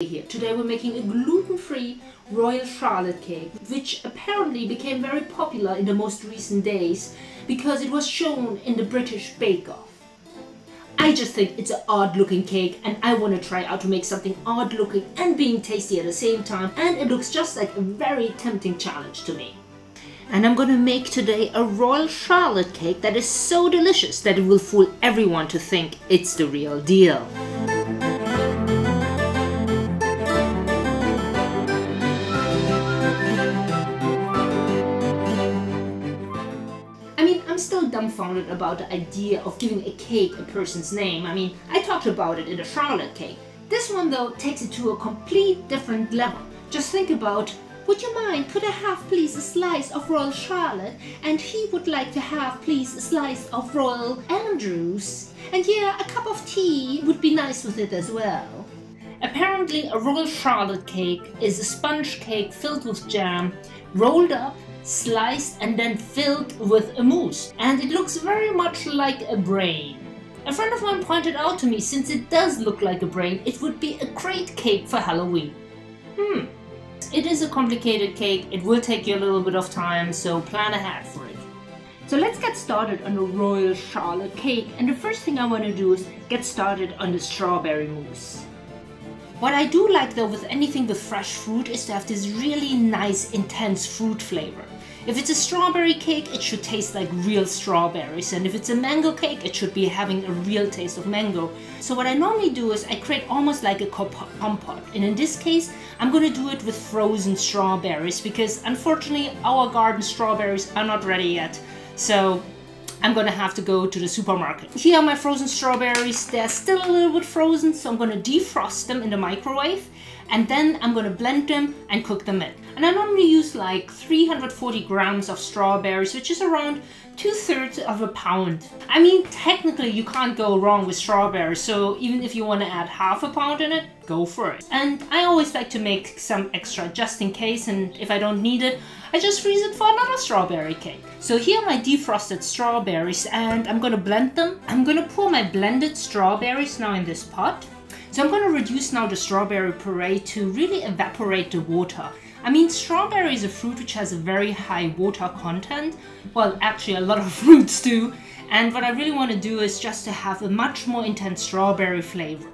here. Today we're making a gluten-free Royal Charlotte cake, which apparently became very popular in the most recent days because it was shown in the British Bake Off. I just think it's an odd looking cake and I want to try out to make something odd looking and being tasty at the same time and it looks just like a very tempting challenge to me. And I'm gonna make today a Royal Charlotte cake that is so delicious that it will fool everyone to think it's the real deal. Dumbfounded about the idea of giving a cake a person's name. I mean, I talked about it in the Charlotte cake. This one though takes it to a complete different level. Just think about would you mind, could I have please a slice of Royal Charlotte? And he would like to have please a slice of Royal Andrews. And yeah, a cup of tea would be nice with it as well. Apparently a Royal Charlotte cake is a sponge cake filled with jam, rolled up, sliced and then filled with a mousse. And it looks very much like a brain. A friend of mine pointed out to me, since it does look like a brain, it would be a great cake for Halloween. Hmm, it is a complicated cake, it will take you a little bit of time, so plan ahead for it. So let's get started on the Royal Charlotte cake and the first thing I want to do is get started on the strawberry mousse. What I do like though with anything with fresh fruit is to have this really nice intense fruit flavor. If it's a strawberry cake, it should taste like real strawberries. And if it's a mango cake, it should be having a real taste of mango. So what I normally do is I create almost like a compote. And in this case, I'm gonna do it with frozen strawberries because unfortunately our garden strawberries are not ready yet. So I'm gonna have to go to the supermarket. Here are my frozen strawberries. They're still a little bit frozen, so I'm gonna defrost them in the microwave and then I'm gonna blend them and cook them in. And I normally use like 340 grams of strawberries, which is around two thirds of a pound. I mean, technically you can't go wrong with strawberries, so even if you want to add half a pound in it, go for it. And I always like to make some extra just in case, and if I don't need it, I just freeze it for another strawberry cake. So here are my defrosted strawberries, and I'm gonna blend them. I'm gonna pour my blended strawberries now in this pot. So I'm to reduce now the strawberry puree to really evaporate the water. I mean, strawberry is a fruit which has a very high water content. Well, actually a lot of fruits do. And what I really want to do is just to have a much more intense strawberry flavor.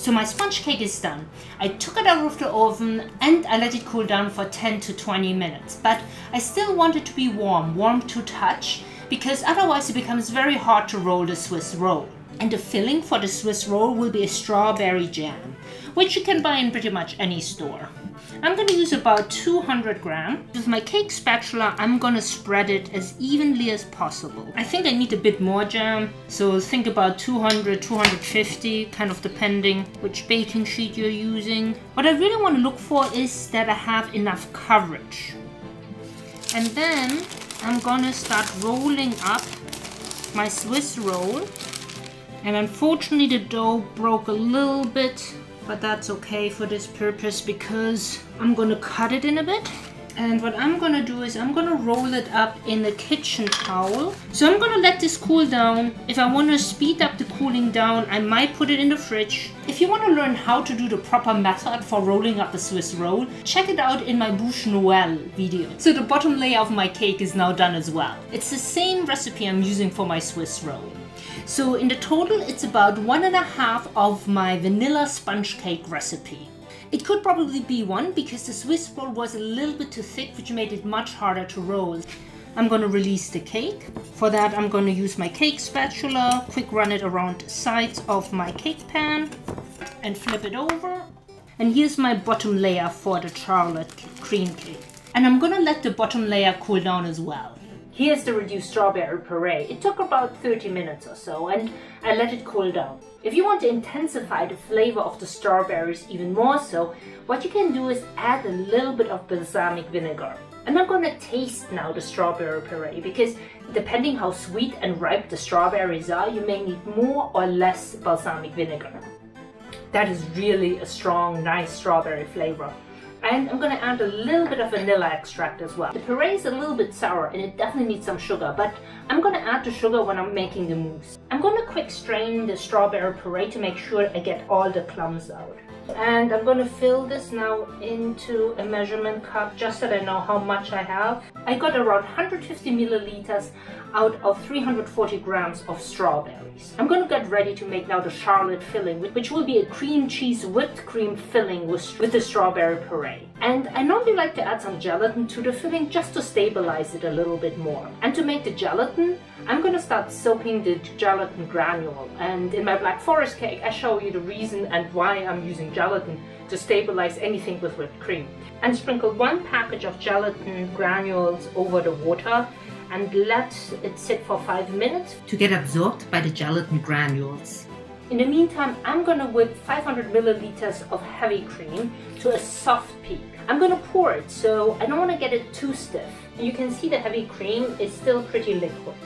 So my sponge cake is done. I took it out of the oven and I let it cool down for 10 to 20 minutes. But I still want it to be warm, warm to touch, because otherwise it becomes very hard to roll the Swiss roll. And the filling for the Swiss roll will be a strawberry jam, which you can buy in pretty much any store. I'm gonna use about 200 grams. With my cake spatula, I'm gonna spread it as evenly as possible. I think I need a bit more jam, so think about 200, 250, kind of depending which baking sheet you're using. What I really wanna look for is that I have enough coverage. And then I'm gonna start rolling up my Swiss roll and unfortunately the dough broke a little bit, but that's okay for this purpose because I'm gonna cut it in a bit. And what I'm gonna do is I'm gonna roll it up in a kitchen towel. So I'm gonna let this cool down. If I wanna speed up the cooling down, I might put it in the fridge. If you wanna learn how to do the proper method for rolling up a Swiss roll, check it out in my Bûche Noël video. So the bottom layer of my cake is now done as well. It's the same recipe I'm using for my Swiss roll. So in the total, it's about one and a half of my vanilla sponge cake recipe. It could probably be one because the Swiss roll was a little bit too thick, which made it much harder to roll. I'm going to release the cake. For that, I'm going to use my cake spatula, quick run it around the sides of my cake pan and flip it over. And here's my bottom layer for the Charlotte cream cake. And I'm going to let the bottom layer cool down as well. Here's the reduced strawberry puree. It took about 30 minutes or so and I let it cool down. If you want to intensify the flavor of the strawberries even more so, what you can do is add a little bit of balsamic vinegar. I'm not going to taste now the strawberry puree because depending how sweet and ripe the strawberries are, you may need more or less balsamic vinegar. That is really a strong, nice strawberry flavor. And I'm going to add a little bit of vanilla extract as well. The puree is a little bit sour and it definitely needs some sugar, but I'm going to add the sugar when I'm making the mousse. I'm going to quick strain the strawberry puree to make sure I get all the clumps out. And I'm gonna fill this now into a measurement cup just so that I know how much I have. I got around 150 milliliters out of 340 grams of strawberries. I'm gonna get ready to make now the charlotte filling, which will be a cream cheese whipped cream filling with, with the strawberry puree. And I normally like to add some gelatin to the filling just to stabilize it a little bit more. And to make the gelatin, I'm gonna start soaking the gelatin granule. And in my Black Forest cake, I show you the reason and why I'm using gelatin to stabilize anything with whipped cream. And sprinkle one package of gelatin granules over the water and let it sit for five minutes to get absorbed by the gelatin granules. In the meantime, I'm gonna whip 500 milliliters of heavy cream to a soft peak. I'm gonna pour it, so I don't wanna get it too stiff. You can see the heavy cream is still pretty liquid.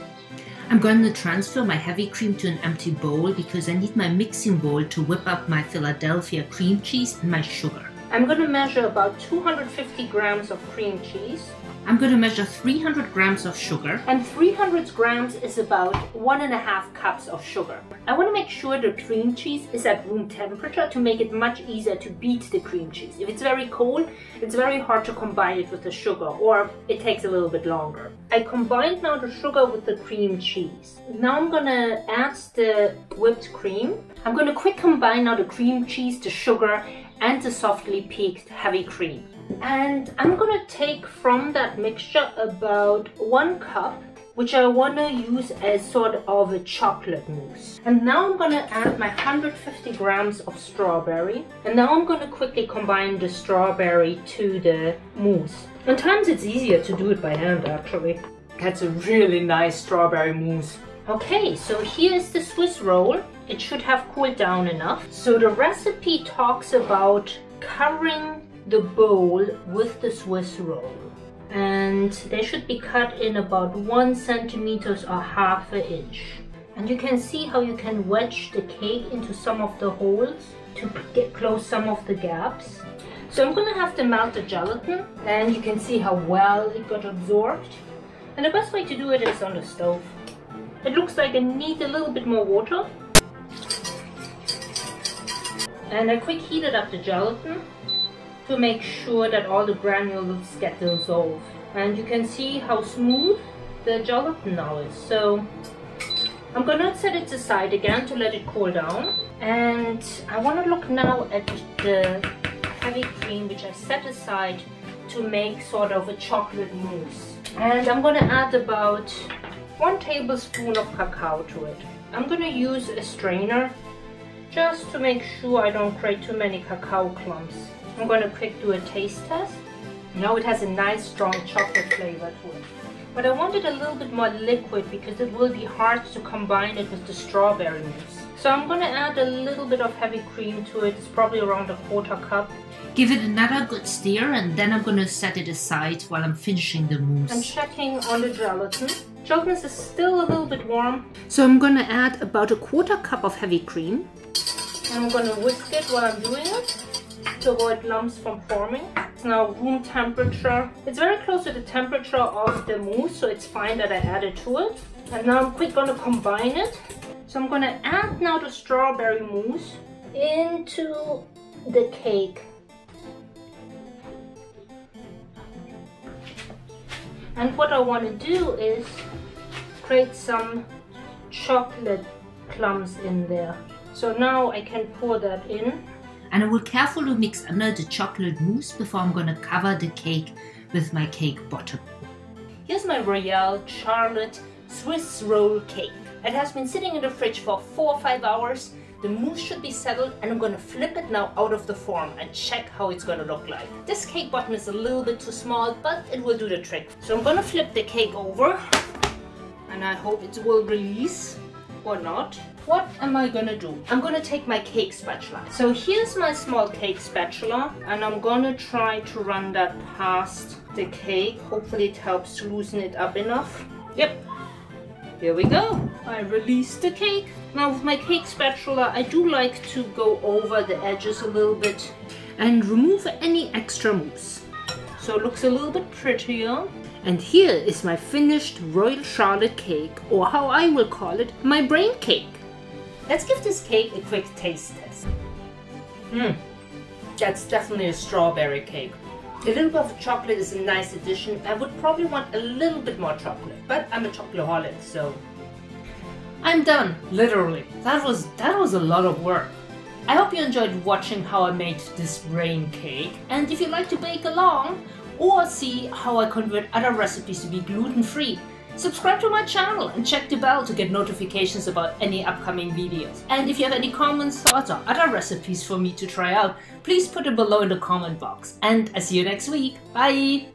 I'm going to transfer my heavy cream to an empty bowl because I need my mixing bowl to whip up my Philadelphia cream cheese and my sugar. I'm going to measure about 250 grams of cream cheese I'm going to measure 300 grams of sugar. And 300 grams is about one and a half cups of sugar. I want to make sure the cream cheese is at room temperature to make it much easier to beat the cream cheese. If it's very cold, it's very hard to combine it with the sugar or it takes a little bit longer. I combined now the sugar with the cream cheese. Now I'm going to add the whipped cream. I'm going to quick combine now the cream cheese, the sugar and the softly peaked heavy cream. And I'm gonna take from that mixture about one cup which I want to use as sort of a chocolate mousse. And now I'm going to add my 150 grams of strawberry. And now I'm going to quickly combine the strawberry to the mousse. Sometimes it's easier to do it by hand actually. That's a really nice strawberry mousse. Okay, so here's the Swiss roll. It should have cooled down enough. So the recipe talks about covering the bowl with the Swiss roll. And they should be cut in about one centimeters or half an inch. And you can see how you can wedge the cake into some of the holes to get close some of the gaps. So I'm gonna have to melt the gelatin and you can see how well it got absorbed. And the best way to do it is on the stove. It looks like I need a little bit more water. And I quick heated up the gelatin to make sure that all the granules get dissolved. And you can see how smooth the gelatin now is. So I'm gonna set it aside again to let it cool down. And I wanna look now at the heavy cream which I set aside to make sort of a chocolate mousse. And I'm gonna add about one tablespoon of cacao to it. I'm gonna use a strainer just to make sure I don't create too many cacao clumps. I'm going to quick do a taste test. Now it has a nice strong chocolate flavor to it. But I want it a little bit more liquid because it will be hard to combine it with the strawberry mousse. So I'm going to add a little bit of heavy cream to it. It's probably around a quarter cup. Give it another good stir and then I'm going to set it aside while I'm finishing the mousse. I'm checking on the gelatin. Gelatin is still a little bit warm. So I'm going to add about a quarter cup of heavy cream. And I'm going to whisk it while I'm doing it to avoid lumps from forming. It's now room temperature. It's very close to the temperature of the mousse, so it's fine that I added to it. And now I'm quick gonna combine it. So I'm gonna add now the strawberry mousse into the cake. And what I want to do is create some chocolate clumps in there. So now I can pour that in and I will carefully mix the chocolate mousse before I'm to cover the cake with my cake bottom. Here's my Royale Charlotte Swiss roll cake. It has been sitting in the fridge for 4 or 5 hours. The mousse should be settled and I'm to flip it now out of the form and check how it's to look like. This cake bottom is a little bit too small but it will do the trick. So I'm to flip the cake over and I hope it will release or not. What am I gonna do? I'm gonna take my cake spatula. So here's my small cake spatula and I'm gonna try to run that past the cake. Hopefully it helps loosen it up enough. Yep, here we go. I release the cake. Now with my cake spatula, I do like to go over the edges a little bit and remove any extra mousse. So it looks a little bit prettier. And here is my finished Royal Charlotte cake, or how I will call it, my brain cake. Let's give this cake a quick taste test. Mmm, That's definitely a strawberry cake. A little bit of chocolate is a nice addition. I would probably want a little bit more chocolate, but I'm a chocoholic, so I'm done, literally. That was that was a lot of work. I hope you enjoyed watching how I made this rain cake, and if you'd like to bake along or see how I convert other recipes to be gluten-free, subscribe to my channel and check the bell to get notifications about any upcoming videos. And if you have any comments, thoughts, or other recipes for me to try out, please put them below in the comment box. And I see you next week. Bye!